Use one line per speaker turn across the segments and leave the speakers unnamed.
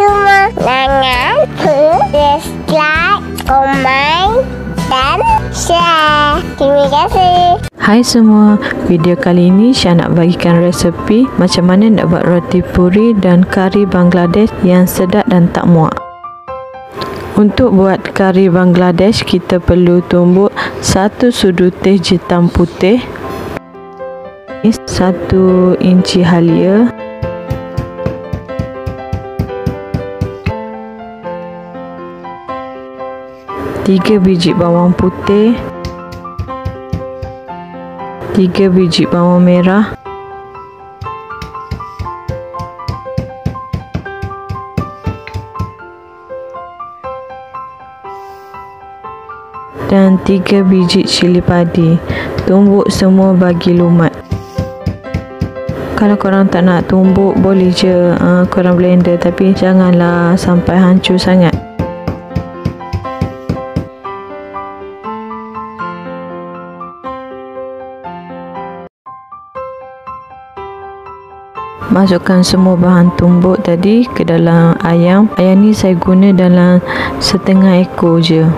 semua jangan subscribe, komen dan share. Terima kasih.
Hai semua, video kali ini Syah nak bagikan resepi macam mana nak buat roti puri dan kari Bangladesh yang sedap dan tak muak. Untuk buat kari Bangladesh, kita perlu tumbuk satu sudu teh hitam putih, satu inci halia, tiga biji bawang putih, tiga biji bawang merah, dan tiga biji cili padi. Tumbuk semua bagi lumat. Kalau korang tak nak tumbuk boleh je uh, korang blender tapi janganlah sampai hancur sangat. Masukkan semua bahan tumbuk tadi ke dalam ayam. Ayam ni saya guna dalam setengah ekor je.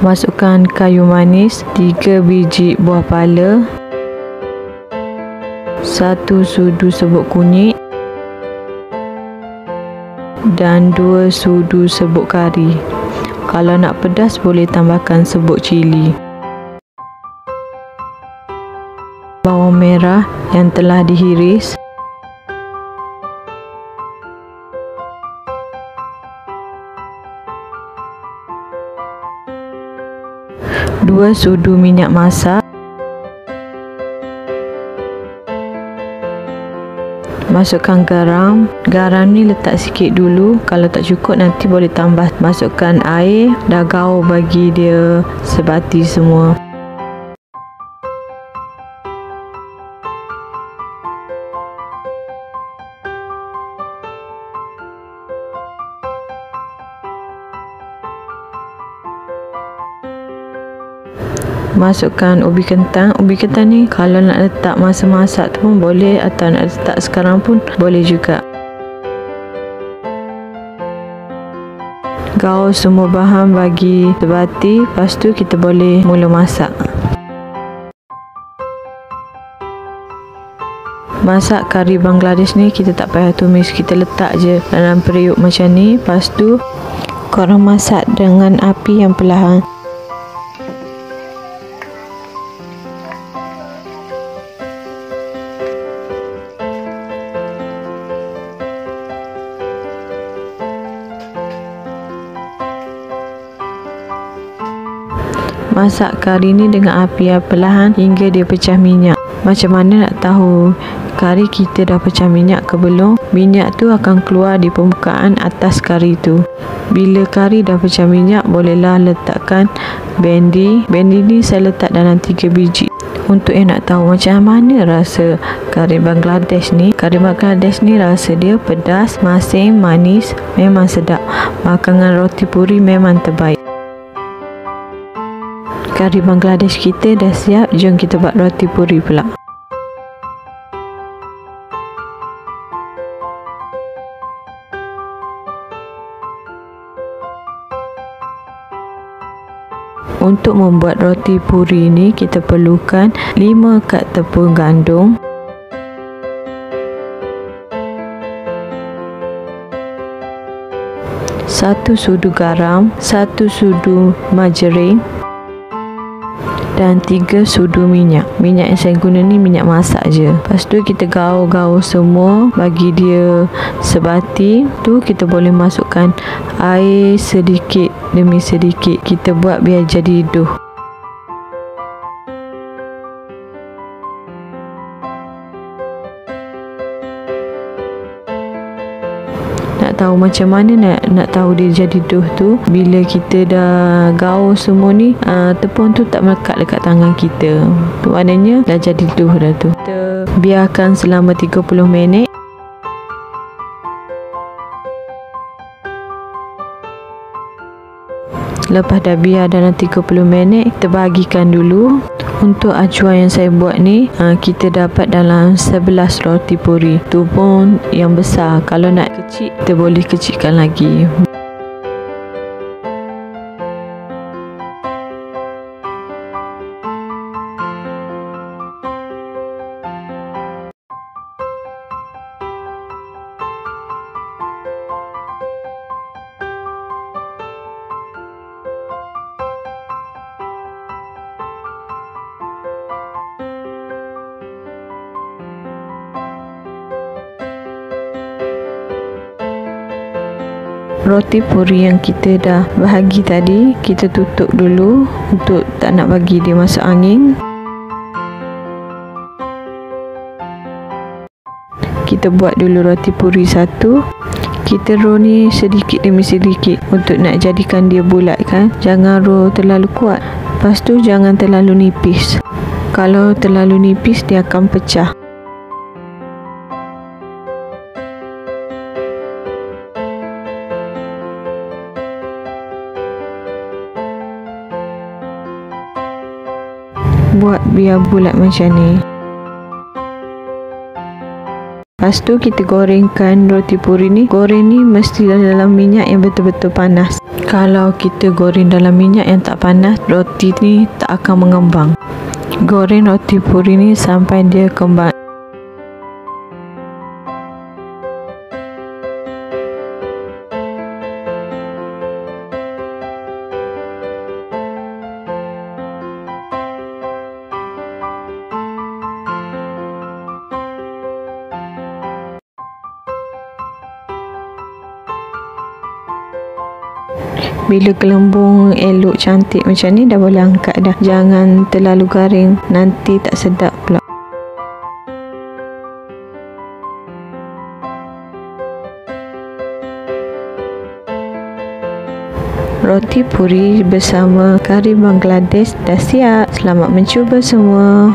Masukkan kayu manis, 3 biji buah pala, 1 sudu sebut kunyit dan 2 sudu sebut kari. Kalau nak pedas boleh tambahkan sebut cili. Bawang merah yang telah dihiris. Dua sudu minyak masak. Masukkan garam. Garam ni letak sikit dulu. Kalau tak cukup nanti boleh tambah. Masukkan air. Dah gaul bagi dia sebati semua masukkan ubi kentang. Ubi kentang ni kalau nak letak masa masak tu pun boleh atau nak letak sekarang pun boleh juga. Gaul semua bahan bagi sebati lepas tu kita boleh mula masak. Masak kari Bangladesh ni kita tak payah tumis kita letak je dalam periuk macam ni. Lepas tu korang masak dengan api yang perlahan Masak kari ni dengan api yang perlahan hingga dia pecah minyak. Macam mana nak tahu kari kita dah pecah minyak ke belum? Minyak tu akan keluar di permukaan atas kari tu. Bila kari dah pecah minyak, bolehlah letakkan bendi. Bendi ni saya letak dalam 3 biji. Untuk yang nak tahu macam mana rasa kari Bangladesh ni Kari Bangladesh ni rasa dia pedas, masin, manis Memang sedap Makan dengan roti puri memang terbaik kari Bangladesh kita dah siap jom kita buat roti puri pula. Untuk membuat roti puri ni kita perlukan 5 kad tepung gandum. Satu sudu garam, satu sudu margarin, dan 3 sudu minyak. Minyak yang saya guna ni minyak masak je. Lepas tu kita gaul-gaul semua bagi dia sebati. Tu kita boleh masukkan air sedikit demi sedikit. Kita buat biar jadi duh tahu macam mana nak nak tahu dia jadi doh tu. Bila kita dah gaul semua ni uh, tepung tu tak melekat dekat tangan kita. Tu maknanya dah jadi doh dah tu. Kita biarkan selama 30 minit. Lepas dah biar dalam 30 minit Kita bagikan dulu Untuk acuan yang saya buat ni uh, Kita dapat dalam 11 roti puri. Tu pun yang besar. Kalau nak kecil Kita boleh kecilkan lagi roti puri yang kita dah bahagi tadi kita tutup dulu untuk tak nak bagi dia masuk angin. Kita buat dulu roti puri satu. Kita roll ni sedikit demi sedikit untuk nak jadikan dia bulat kan? Jangan roll terlalu kuat. Lepas tu jangan terlalu nipis. Kalau terlalu nipis dia akan pecah buat biar bulat macam ni. Lepas tu kita gorengkan roti puri ni. Goreng ni mesti dalam minyak yang betul-betul panas. Kalau kita goreng dalam minyak yang tak panas Roti ni tak akan mengembang. Goreng roti puri ni sampai dia kembang bila gelembung elok cantik macam ni dah boleh angkat dah jangan terlalu garing nanti tak sedap pula Roti puri bersama kari Bangladesh dah siap. Selamat mencuba semua.